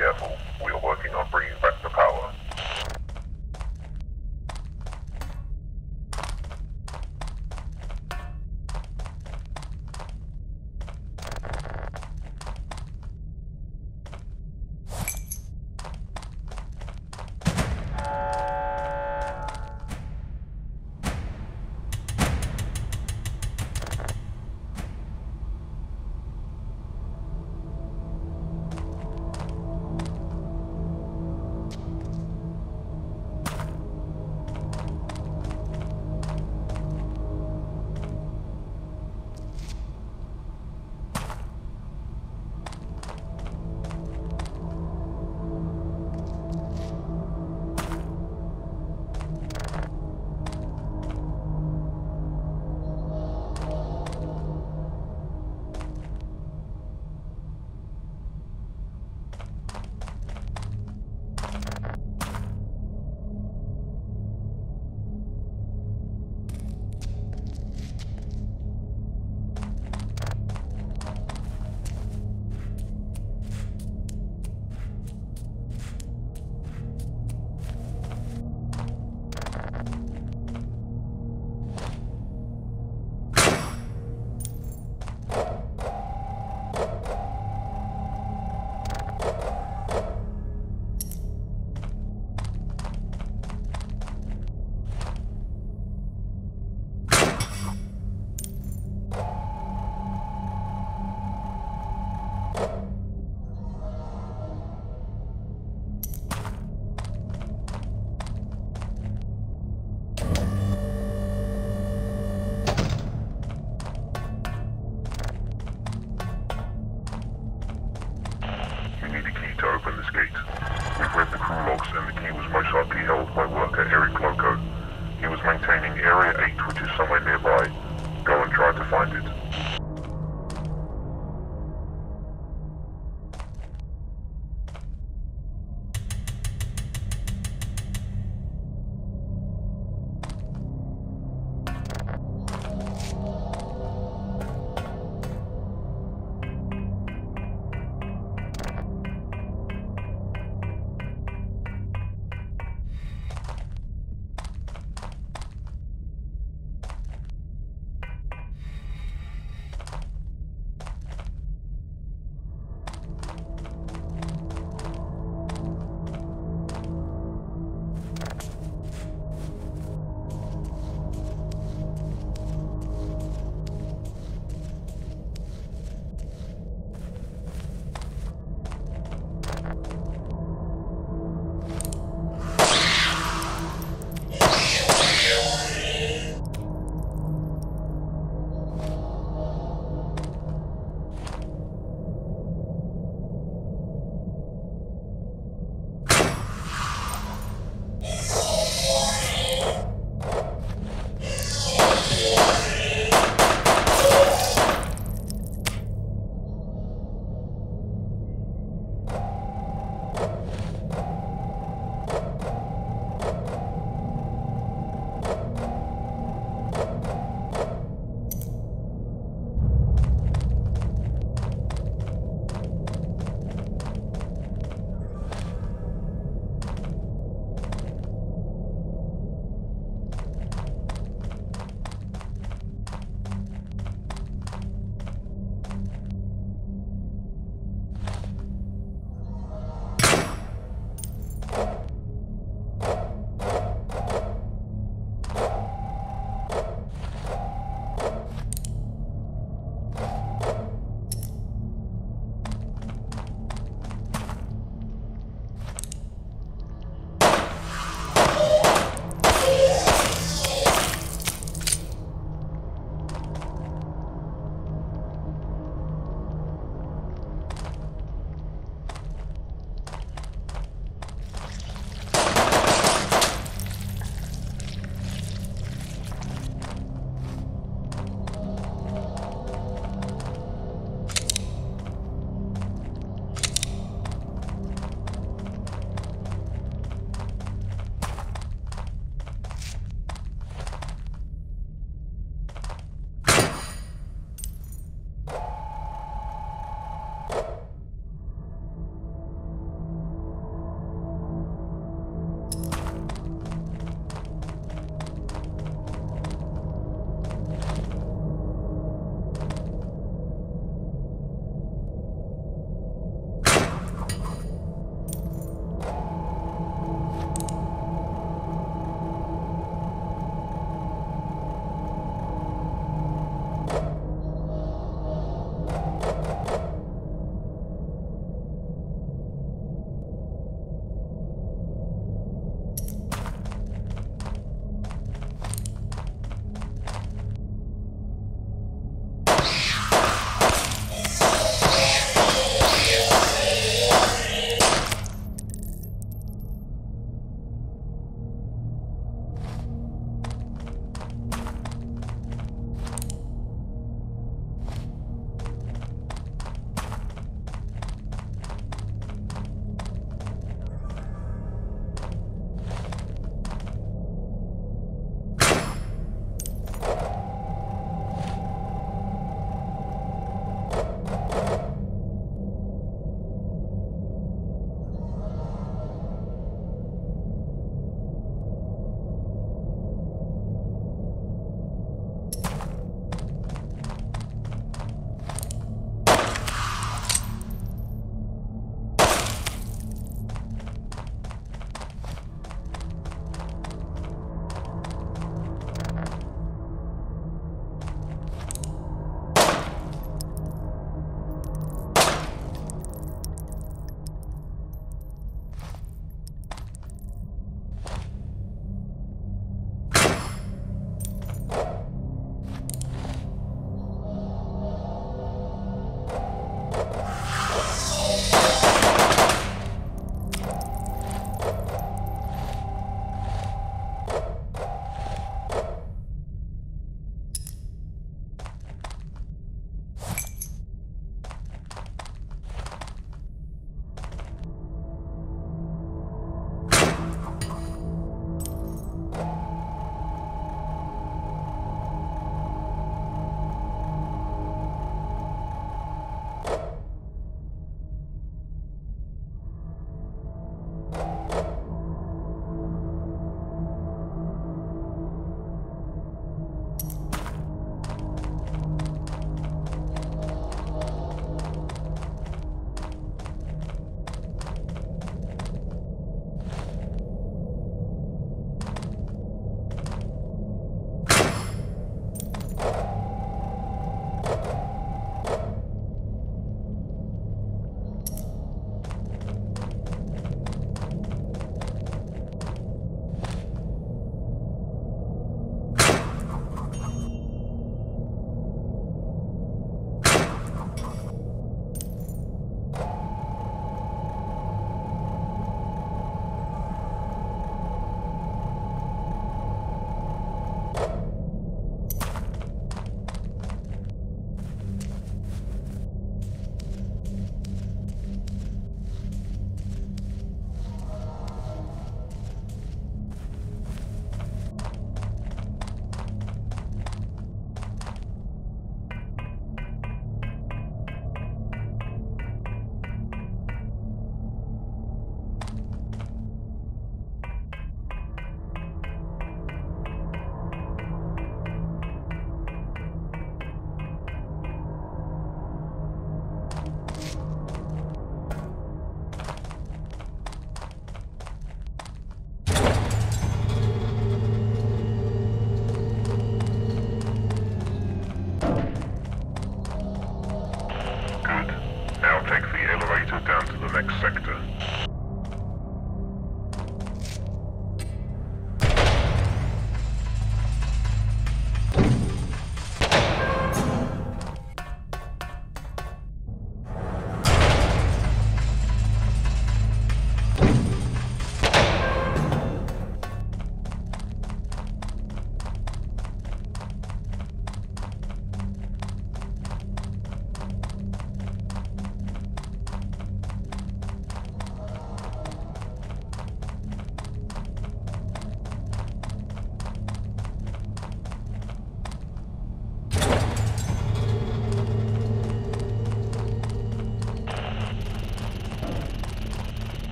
careful. 17 was my